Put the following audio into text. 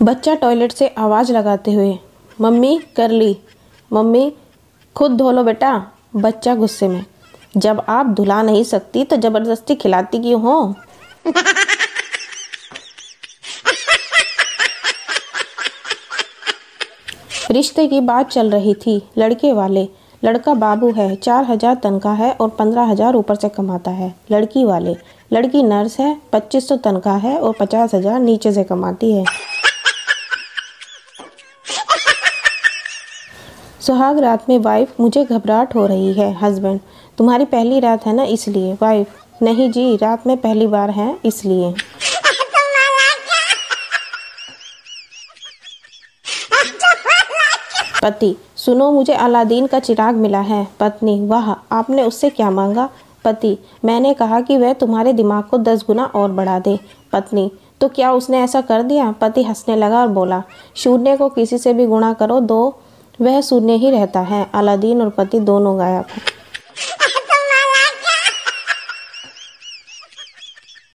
बच्चा टॉयलेट से आवाज़ लगाते हुए, मम्मी, कर ली। मम्मी, खुद धो लो बेटा। बच्चा गुस्से में, जब आप धुला नहीं सकती तो ज़बरदस्ती खिलाती क्यों हो? रिश्ते की बात चल रही थी। लड़के वाले, लड़का बाबू है, चार हज़ार तनख्वाह है और पंद्रह हज़ार ऊपर से कमाता है। लड़की वाले, लड़की नर्स है, पच्चीस सौ तनख्वाह है और पचास हज़ार नीचे से कमाती है। सुहाग रात में, वाइफ, मुझे घबराहट हो रही है, हस्बैंड। तुम्हारी पहली रात है ना इसलिए। वाइफ, नहीं जी, रात में पहली बार है इसलिए। पति, सुनो, मुझे अलादीन का चिराग मिला है। पत्नी, वाह, आपने उससे क्या मांगा? पति, मैंने कहा कि वह तुम्हारे दिमाग को दस गुना और बढ़ा दे। पत्नी तो क्या उसने ऐसा कर दिया? पति हंसने लगा और बोला, शून्य को किसी से भी गुणा करो, दो वह शून्य ही रहता है। अलादीन और पति दोनों गायब